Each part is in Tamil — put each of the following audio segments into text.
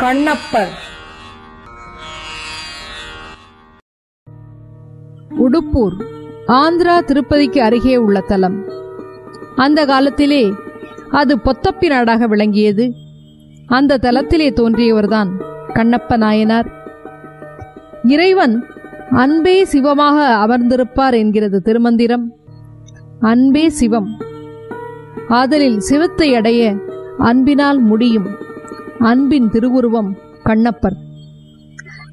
கண்ணப்பர். உடுப்பூர் ஆந்திரா திருப்பதிக்கு அருகே உள்ள தலம். அந்த காலத்திலே அது பொத்தப்பி நாடாக விளங்கியது. அந்த தலத்திலே தோன்றியவர்தான் கண்ணப்ப நாயனார். இறைவன் அன்பே சிவமாக அமர்ந்திருப்பார் என்கிறது திருமந்திரம். அன்பே சிவம். ஆதலில் சிவத்தை அடைய அன்பினால் முடியும். அன்பின் திருவுருவம் கண்ணப்பர்.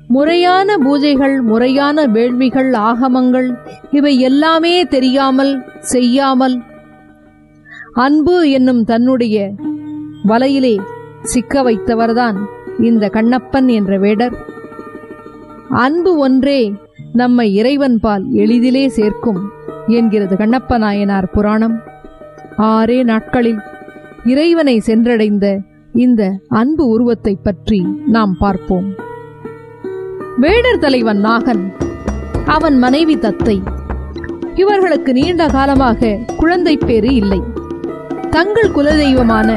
முறையான பூஜைகள் முறையான வேள்விகள் ஆகமங்கள் இவை எல்லாமே தெரியாமல் செய்யாமல் அன்பு என்னும் தன்னுடைய வலையிலே சிக்க வைத்தவர்தான் இந்த கண்ணப்பன் என்ற வேடர். அன்பு ஒன்றே நம்மை இறைவன் பால் எளிதிலே சேர்க்கும் என்கிறது கண்ணப்ப நாயனார் புராணம். ஆறே நாட்களில் இறைவனை சென்றடைந்த இந்த அன்பு உருவத்தை பற்றி நாம் பார்ப்போம். வேடர் தலைவன் நாகன் அவன் மனைவி தத்தை. இவர்களுக்கு நீண்ட காலமாக குழந்தை பேறு இல்லை. தங்கள் குலதெய்வமான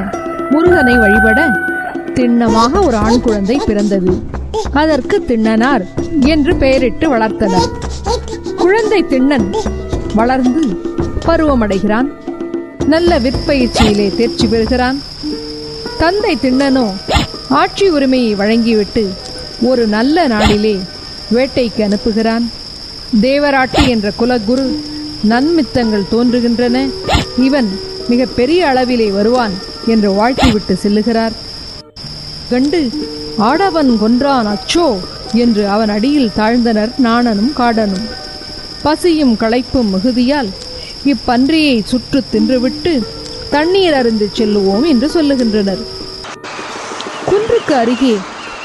முருகனை வழிபட திண்ணமாக ஒரு ஆண் குழந்தை பிறந்தது. அதற்கு திண்ணனார் என்று பெயரிட்டு வளர்த்தனர். குழந்தை திண்ணன் வளர்ந்து பருவமடைகிறான். நல்ல விற்பயிற்சியிலே தேர்ச்சி பெறுகிறான். தந்தை திண்ணனோ ஆட்சி உரிமையை வழங்கிவிட்டு ஒரு நல்ல நாளிலே வேட்டைக்கு அனுப்புகிறான். தேவராட்டி என்ற குலகுரு நன்மித்தங்கள் தோன்றுகின்றன. இவன் மிக பெரிய அளவிலே வருவான் என்று வாழ்த்திவிட்டு செல்லுகிறார். கண்டு ஆடவன் கொன்றான் அச்சோ என்று அவன் அடியில் தாழ்ந்தனர் நாணனும் காடனும். பசியும் களைப்பும் மிகுதியால் இப்பன்றியை சுற்று தின்றுவிட்டு தண்ணீர் அருந்து செல்லுவோம் என்று சொல்லுகின்றனர். குன்றுக்கு அருகே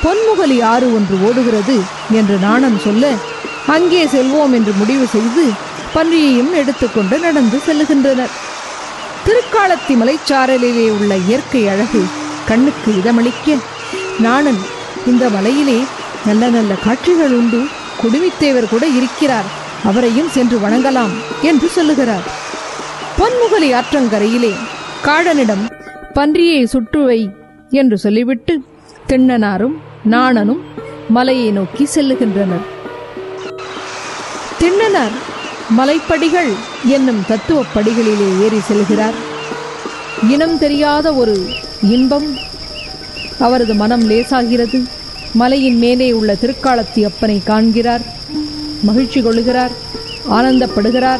பொன்முகலி ஆறு ஒன்று ஓடுகிறது என்று நாணன் சொல்ல அங்கே செல்வோம் என்று முடிவு செய்து பன்றியையும் எடுத்துக்கொண்டு நடந்து செல்லுகின்றனர். திருக்காலத்தி மலைச்சாரலிலே உள்ள இயற்கை அழகு கண்ணுக்கு இதமளிக்க நாணன் இந்த மலையிலே நல்ல நல்ல காட்சிகள் உண்டு. குடுமித்தேவர் கூட இருக்கிறார் அவரையும் சென்று வணங்கலாம் என்று சொல்லுகிறார். பொன்முகலி ஆற்றங்கரையிலே காடனிடம் பன்றியை சுற்றுவை என்று சொல்லிவிட்டு திண்ணனாரும் நாணனும் மலையை நோக்கி செல்லுகின்றனர். திண்ணனார் மலைப்படிகள் என்னும் தத்துவப்படிகளிலே ஏறி செல்கிறார். இனம் தெரியாத ஒரு இன்பம் அவரது மனம் லேசாகிறது. மலையின் மேலே உள்ள திருக்காலத்தி அப்பனை காண்கிறார். மகிழ்ச்சி கொள்கிறார் ஆனந்தப்படுகிறார்.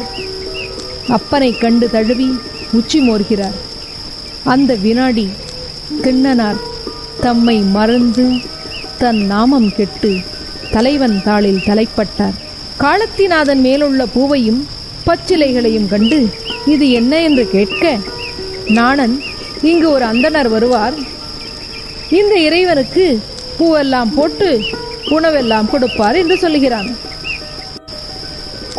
அப்பனை கண்டு தழுவி உச்சி மோர்கிறார். அந்த வினாடி திண்ணனார் தம்மை மறந்து தன் நாமம் கெட்டு தலைவன் தாளில் தலைப்பட்டார். காலத்திநாதன் மேலுள்ள பூவையும் பச்சிலைகளையும் கண்டு இது என்ன என்று கேட்க நாணன் இங்கு ஒரு அந்தணர் வருவார். இந்த இறைவனுக்கு பூவெல்லாம் போட்டு உணவெல்லாம் கொடுப்பார் என்று சொல்லுகிறான்.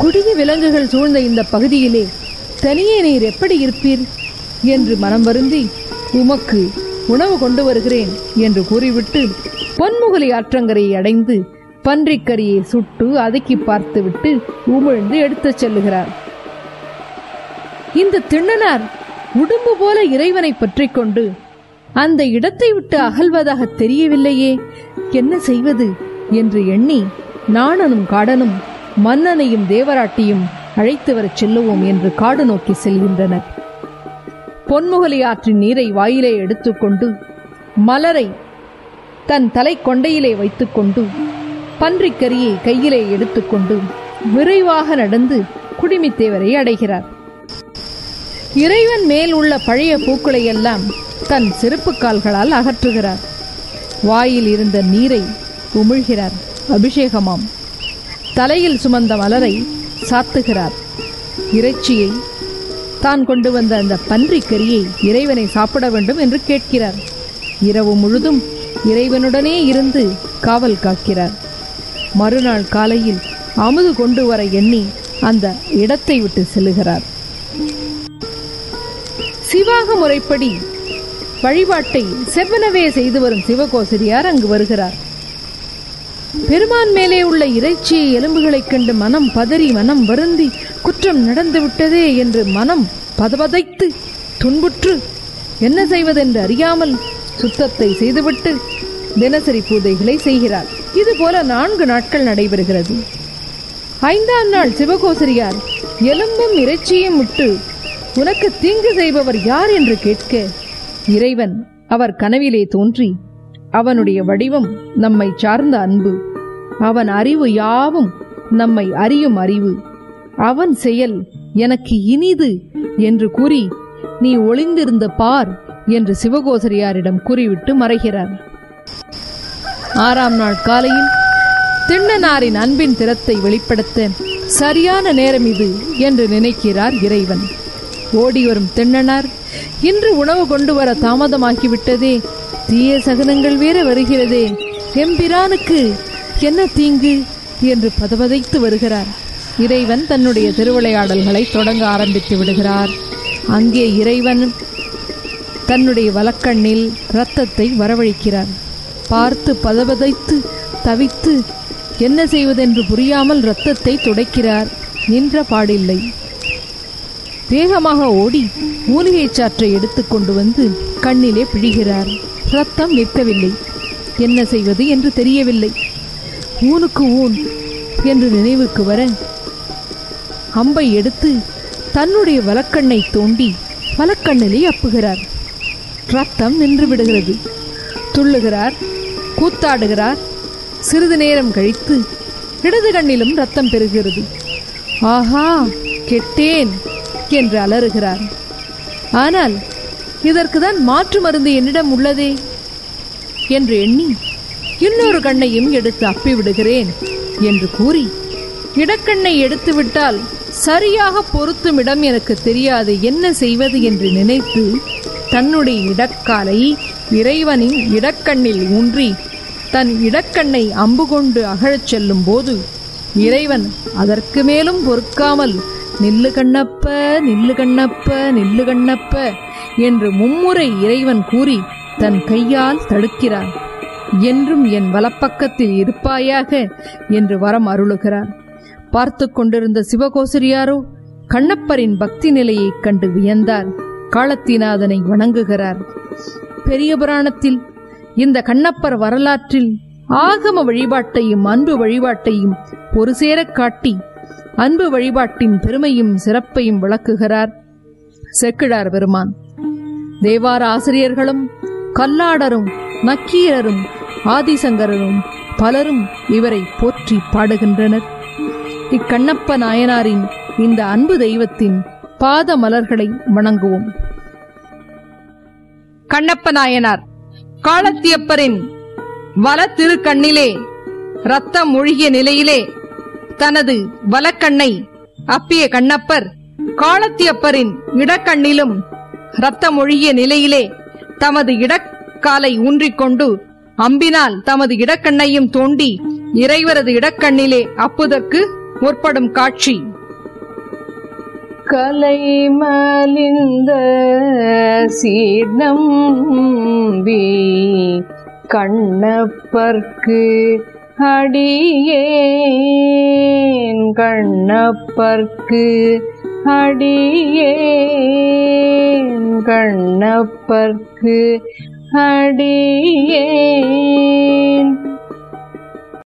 கொடிய விலங்குகள் சூழ்ந்த இந்த பகுதியிலே தனியே நீர் எப்படி இருப்பீர்? என்று மனம் வருந்தி உமக்கு உணவு கொண்டு வருகிறேன் என்று கூறிவிட்டு பொன்முகலி ஆற்றங்கரையை அடைந்து பன்றிக்கரியை சுட்டு அதுக்கி பார்த்துவிட்டு உமிழ்ந்து எடுத்துச் செல்லுகிறார். இந்த திண்ணனார் உடும்பு போல இறைவனை பற்றி கொண்டு அந்த இடத்தை விட்டு அகல்வதாக தெரியவில்லையே என்ன செய்வது? என்று எண்ணி நாணனும் காடனும் மன்னனையும் தேவராட்டியும் அழைத்து வரச் செல்லுவோம் என்று காடு நோக்கி செல்கின்றனர். பொன்முகலி ஆற்றின் நீரை வாயிலே எடுத்துக்கொண்டு மலரை தன் தலை கொண்டையிலே வைத்துக்கொண்டு பன்றிக்கரியை கையிலே எடுத்துக்கொண்டு விரைவாக நடந்து குடிமித்தேவரை அடைகிறார். இறைவன் மேல் உள்ள பழைய பூக்களை எல்லாம் தன் சிறப்பு கால்களால் அகற்றுகிறார். வாயில் இருந்த நீரை உமிழ்கிறார். அபிஷேகமாம். தலையில் சுமந்த மலரை சாத்துகிறார். இறைச்சியை தான் கொண்டு வந்த அந்த பன்றி கறியை இறைவனை சாப்பிட வேண்டும் என்று கேட்கிறார். இரவு முழுதும் இறைவனுடனே இருந்து காவல் காக்கிறார். மறுநாள் காலையில் அமுது கொண்டு வர எண்ணி அந்த இடத்தை விட்டு செல்லுகிறார் சிவாக முறைப்படி வழிபாட்டை செவ்வனவே செய்து வரும் சிவகோசரியார் அங்கு வருகிறார். பெருமான் மேலே உள்ள இறைச்சியை எலும்புகளைக் கண்டு மனம் பதறி மனம் வருந்தி குற்றம் நடந்து விட்டதே என்று மனம் பதபதைத்து துன்புற்று என்ன செய்வதென்று அறியாமல் சுத்தத்தை செய்துவிட்டு தினசரி பூஜைகளை செய்கிறார். இது போல நான்கு நாட்கள் நடைபெறுகிறது. ஐந்தாம் நாள் சிவகோசரியார் எலும்பும் இறைச்சியும் விட்டு உனக்கு தீங்கு செய்பவர் யார்? என்று கேட்க இறைவன். அவர் கனவிலே தோன்றி அவனுடைய வடிவம் நம்மை சார்ந்த அன்பு. அவன் அறிவு யாவும் நம்மை அறியும் அறிவு. அவன் செயல் எனக்கு இனிது என்று கூறி நீ ஒளிந்திருந்த பார் என்று சிவகோசரியாரிடம் கூறிவிட்டு மறைகிறார். ஆறாம் நாள் காலையில் திண்ணனாரின் அன்பின் திறத்தை வெளிப்படுத்த சரியான நேரம் இது என்று நினைக்கிறார் இறைவன். ஓடி வரும் திண்ணனார் இன்று உணவு கொண்டு வர தாமதமாகிவிட்டதே தீய சகனங்கள் வேற வருகிறதே. எம்பிரானுக்கு என்ன தீங்கு? என்று பதபதைத்து வருகிறார். இறைவன் தன்னுடைய திருவிளையாடல்களை தொடங்க ஆரம்பித்து விடுகிறார். அங்கே இறைவன் தன்னுடைய வலக்கண்ணில் இரத்தத்தை வரவழைக்கிறார். பார்த்து பதபதைத்து தவித்து என்ன செய்வதென்று புரியாமல் இரத்தத்தை துடைக்கிறார். நின்ற பாடில்லை. வேகமாக ஓடி மூலிகைச் சாற்றை எடுத்துக்கொண்டு வந்து கண்ணிலே பிழிகிறார் ரத்தம் நிற்கவில்லை. என்ன செய்வது என்று தெரியவில்லை. ஊனுக்கு ஊன் என்று நினைவுக்கு வர அம்பை எடுத்து தன்னுடைய வலக்கண்ணை தோண்டி வலக்கண்ணிலே அப்புகிறார். ரத்தம் நின்று விடுகிறது. துள்ளுகிறார் கூத்தாடுகிறார். சிறிது நேரம் கழித்து இடது கண்ணிலும் ரத்தம் பெறுகிறது ஆஹா கெட்டேன் என்று அலறுகிறார். ஆனால் இதற்கு தான் மாற்று மருந்து என்னிடம் உள்ளதே என்று எண்ணி இன்னொரு கண்ணையும் எடுத்து அப்பி விடுகிறேன் என்று கூறி இடக்கண்ணை எடுத்து விட்டால் சரியாக பொருத்தும் இடம் எனக்கு தெரியாது என்ன செய்வது என்று நினைத்து தன்னுடைய இடக்காலை இறைவனின் இடக்கண்ணில் ஊன்றி தன் இடக்கண்ணை அம்பு கொண்டு அகழச் செல்லும் போது இறைவன் அதற்கு மேலும் பொறுக்காமல் நில்லு கண்ணப்ப நில்லு கண்ணப்ப நில்லு கண்ணப்ப என்று மும்முறை இறைவன் கூறி தன் கையால் தடுக்கிறார் என்றும் என் வலப்பக்கத்தில் இருப்பாயாக என்று வரம் அருளுகிறார் பார்த்து கொண்டிருந்த சிவகோசரியாரோ கண்ணப்பரின் பக்தி நிலையைக் கண்டு வியந்தார். காலத்திநாதனை வணங்குகிறார். பெரிய புராணத்தில் இந்த கண்ணப்பர் வரலாற்றில் ஆகம வழிபாட்டையும் அன்பு வழிபாட்டையும் ஒரு சேரக் காட்டி அன்பு வழிபாட்டின் பெருமையும் சிறப்பையும் விளக்குகிறார். செக்கிழார் பெருமான். தேவார ஆசிரியர்களும் கல்லாடரும் நக்கீரரும் ஆதிசங்கரரும் பலரும் இவரை போற்றி பாடுகின்றனர். இக்கண்ணப்ப நாயனாரின் இந்த அன்பு தெய்வத்தின் பாத மலர்களை வணங்குவோம். கண்ணப்ப நாயனார் காலத்தியப்பரின் வல திருக்கண்ணிலே ரத்தம் ஒழுகிய நிலையிலே தனது வலக்கண்ணை அப்பிய கண்ணப்பர் காலத்தியப்பரின் இடக்கண்ணிலும் ரத்தம் நிலையிலே தமது இடக்காலை ஊன்றிக்கொண்டு அம்பினால் தமது இடக்கண்ணையும் தோண்டி இறைவரது இடக்கண்ணிலே அப்புதற்கு முற்படும் காட்சி. கலை மலிந்த சீர்ணம் கண்ணப்பர்க்கு அடியேன் கண்ணப்பர்க்கு அடியேன் கண்ணப்பர்க்கு அடியேன்.